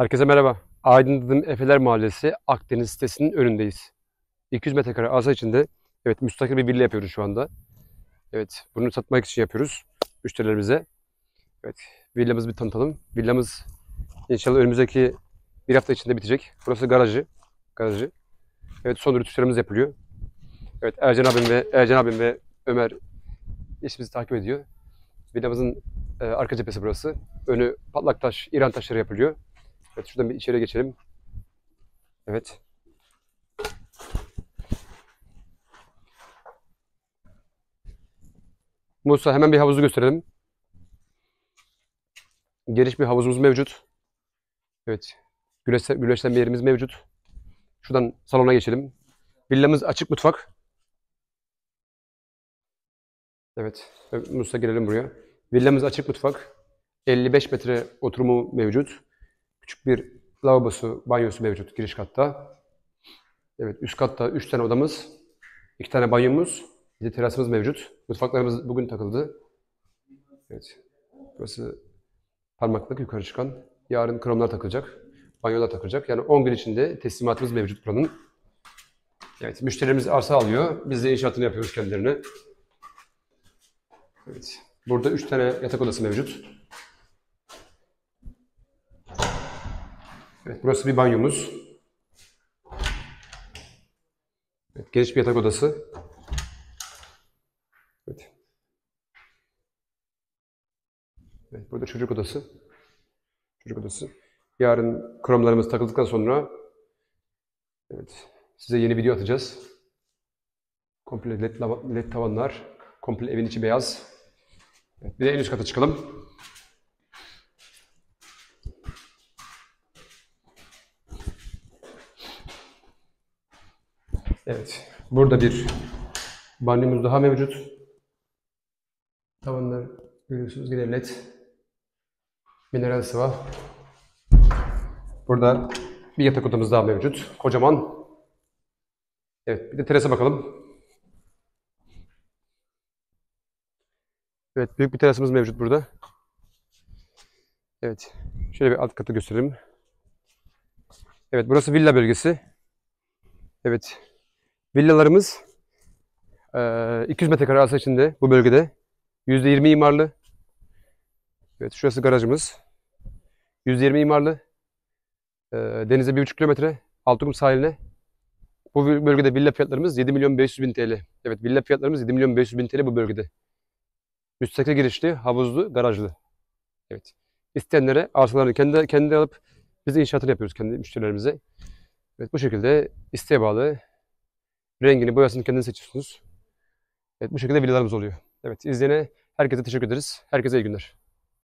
Herkese merhaba. Aydın'ın Efeler Mahallesi Akdeniz sitesinin önündeyiz. 200 metrekare arsa içinde evet müstakil bir villa yapıyoruz şu anda. Evet bunu satmak için yapıyoruz müşterilerimize. Evet villamızı bir tanıtalım. Villamız inşallah önümüzdeki bir hafta içinde bitecek. Burası garajı. Garajı. Evet son rütuşlarımız yapılıyor. Evet Ercan abim ve Ercan abim ve Ömer işimizi takip ediyor. Villamızın e, arka cephesi burası. Önü patlak taş, İran taşları yapılıyor. Evet şuradan bir içeri geçelim. Evet. Musa hemen bir havuzu gösterelim. Geniş bir havuzumuz mevcut. Evet. Güneşle, güneşlenme yerimiz mevcut. Şuradan salona geçelim. Villamız açık mutfak. Evet. Musa gelelim buraya. Villamız açık mutfak. 55 metre oturumu mevcut. Küçük bir lavabosu, banyosu mevcut giriş katta. Evet, üst katta 3 tane odamız, 2 tane banyomuz, bir de terasımız mevcut. Mutfaklarımız bugün takıldı. Evet. Burası parmaklık yukarı çıkan. Yarın kromlar takılacak. Banyolar takılacak. Yani 10 gün içinde teslimatımız mevcut buranın. Evet, müşterilerimiz arsa alıyor. Biz de inşaatını yapıyoruz kendilerine. Evet. Burada 3 tane yatak odası mevcut. Evet, burası bir banyomuz. Evet, geniş bir yatak odası. Evet. Evet, burada çocuk odası. Çocuk odası. Yarın kromlarımız takıldıktan sonra evet, size yeni video atacağız. Komple led, led tavanlar. Komple evin içi beyaz. Evet, bir de en üst kata çıkalım. Evet. Burada bir banyomuz daha mevcut. Tavanlar görüyorsunuz yine led. Mineral sıva. Burada bir yatak odamız daha mevcut. Kocaman. Evet. Bir de terasa bakalım. Evet. Büyük bir terasımız mevcut burada. Evet. Şöyle bir alt katı gösterelim. Evet. Burası villa bölgesi. Evet. Villalarımız eee, 200 metrekare arsa içinde bu bölgede. %20 imarlı. Evet şurası garajımız. %20 imarlı. Denize 1,5 kilometre. Altıkum sahiline. Bu bölgede villa fiyatlarımız 7 milyon 500 bin TL. Evet villa fiyatlarımız 7 milyon 500 bin TL bu bölgede. Müstakil girişli, havuzlu, garajlı. Evet. İsteyenlere arsalarını kendi, kendi alıp biz inşaatını yapıyoruz kendi müşterilerimize. Evet bu şekilde isteğe bağlı Rengini, boyasını kendiniz seçiyorsunuz. Evet bu şekilde villalarımız oluyor. Evet izleyene herkese teşekkür ederiz. Herkese iyi günler.